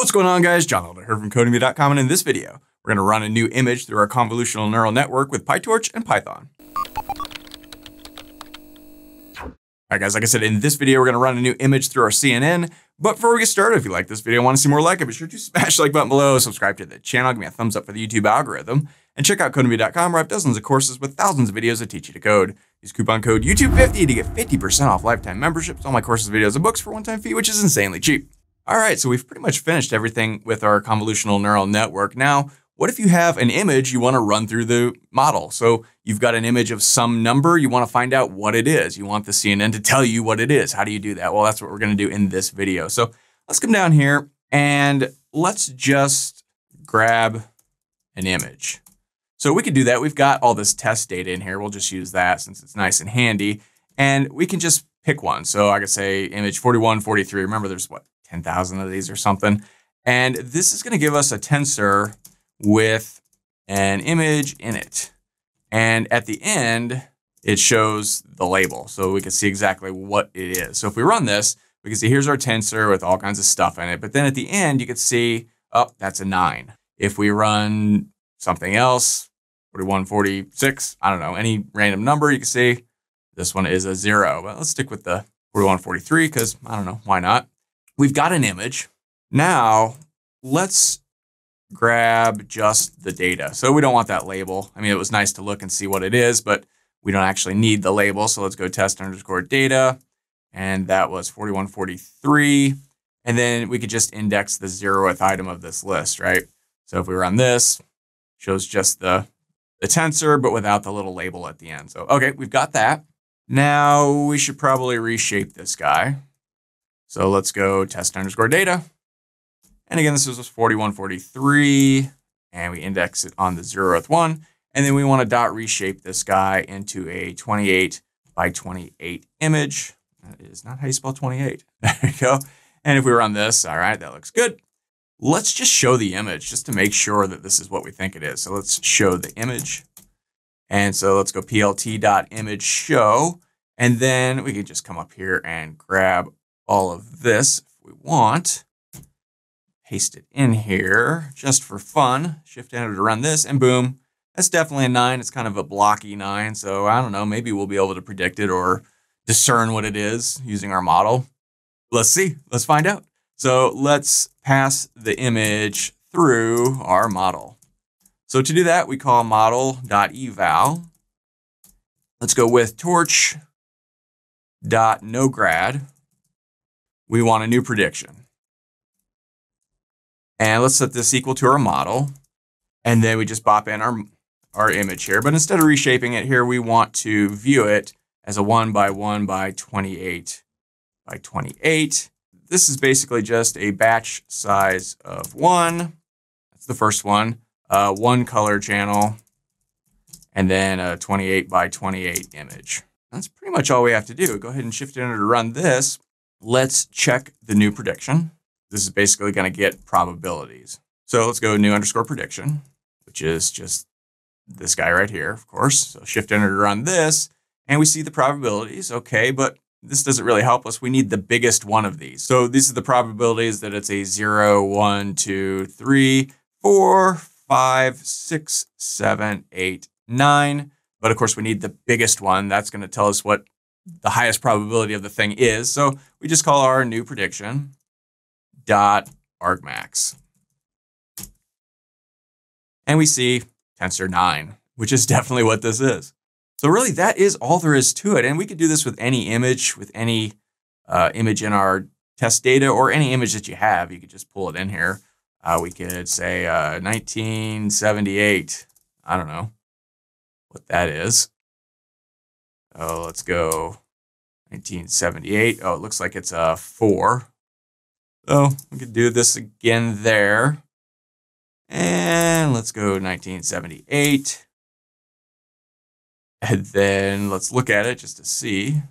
What's going on guys? John Elder here from Codemy.com and in this video, we're going to run a new image through our convolutional neural network with PyTorch and Python. Alright guys, like I said, in this video, we're going to run a new image through our CNN. But before we get started, if you like this video and want to see more like it, be sure to smash the like button below, subscribe to the channel, give me a thumbs up for the YouTube algorithm, and check out Codemy.com where I have dozens of courses with thousands of videos that teach you to code. Use coupon code YouTube50 to get 50% off lifetime memberships, all my courses, videos, and books for one-time fee, which is insanely cheap. All right, so we've pretty much finished everything with our convolutional neural network. Now, what if you have an image you want to run through the model? So you've got an image of some number, you want to find out what it is. You want the CNN to tell you what it is. How do you do that? Well, that's what we're going to do in this video. So let's come down here and let's just grab an image. So we could do that. We've got all this test data in here. We'll just use that since it's nice and handy. And we can just pick one. So I could say image 4143. Remember, there's what, 10,000 of these or something. And this is going to give us a tensor with an image in it. And at the end, it shows the label. So we can see exactly what it is. So if we run this, we can see here's our tensor with all kinds of stuff in it. But then at the end, you can see, oh, that's a nine. If we run something else, 41, 46, I don't know, any random number, you can see this one is a zero. But let's stick with the 41, 43 because I don't know, why not? We've got an image. Now let's grab just the data. So we don't want that label. I mean, it was nice to look and see what it is, but we don't actually need the label. So let's go test underscore data. And that was 4143. And then we could just index the zeroth item of this list, right? So if we run this, shows just the, the tensor, but without the little label at the end. So, okay, we've got that. Now we should probably reshape this guy. So let's go test underscore data. And again, this is 4143, and we index it on the zeroth one. And then we want to dot reshape this guy into a 28 by 28 image. That is not how you spell 28. There you go. And if we run this, all right, that looks good. Let's just show the image just to make sure that this is what we think it is. So let's show the image. And so let's go plt.image show. And then we can just come up here and grab all of this if we want. Paste it in here just for fun. Shift enter to run this and boom. That's definitely a nine. It's kind of a blocky nine. So I don't know, maybe we'll be able to predict it or discern what it is using our model. Let's see, let's find out. So let's pass the image through our model. So to do that, we call model.eval. Let's go with torch.nograd we want a new prediction. And let's set this equal to our model. And then we just bop in our, our image here. But instead of reshaping it here, we want to view it as a 1 by 1 by 28 by 28. This is basically just a batch size of 1. That's the first one. Uh, one color channel. And then a 28 by 28 image. That's pretty much all we have to do. Go ahead and shift enter to run this. Let's check the new prediction. This is basically going to get probabilities. So let's go new underscore prediction, which is just this guy right here, of course. So shift enter on this, and we see the probabilities. Okay, but this doesn't really help us. We need the biggest one of these. So these are the probabilities that it's a 0, 1, 2, 3, 4, 5, 6, 7, 8, 9. But of course, we need the biggest one. That's going to tell us what the highest probability of the thing is. So we just call our new prediction dot argmax. And we see tensor 9, which is definitely what this is. So really, that is all there is to it. And we could do this with any image, with any uh, image in our test data or any image that you have. You could just pull it in here. Uh, we could say uh, 1978. I don't know what that is. Oh, let's go 1978. Oh, it looks like it's a four. So we could do this again there. And let's go 1978. And then let's look at it just to see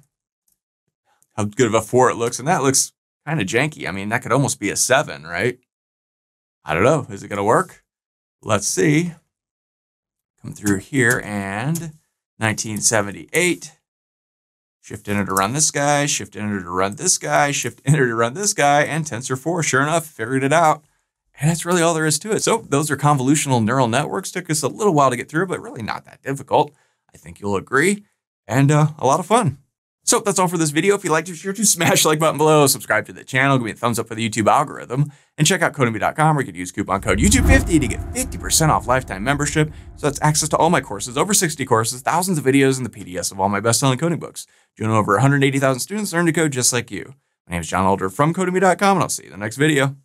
how good of a four it looks. And that looks kind of janky. I mean, that could almost be a seven, right? I don't know. Is it going to work? Let's see. Come through here and 1978. Shift enter to run this guy, shift enter to run this guy, shift enter to run this guy, and tensor 4, sure enough, figured it out. And that's really all there is to it. So those are convolutional neural networks. Took us a little while to get through, but really not that difficult. I think you'll agree. And uh, a lot of fun. So that's all for this video. If you liked it, be sure to smash the like button below, subscribe to the channel, give me a thumbs up for the YouTube algorithm, and check out Codemy.com where you can use coupon code YouTube50 to get 50% off lifetime membership. So that's access to all my courses, over 60 courses, thousands of videos, and the PDFs of all my best-selling coding books. Join over 180,000 students learn to code just like you. My name is John Elder from Codemy.com, and I'll see you in the next video.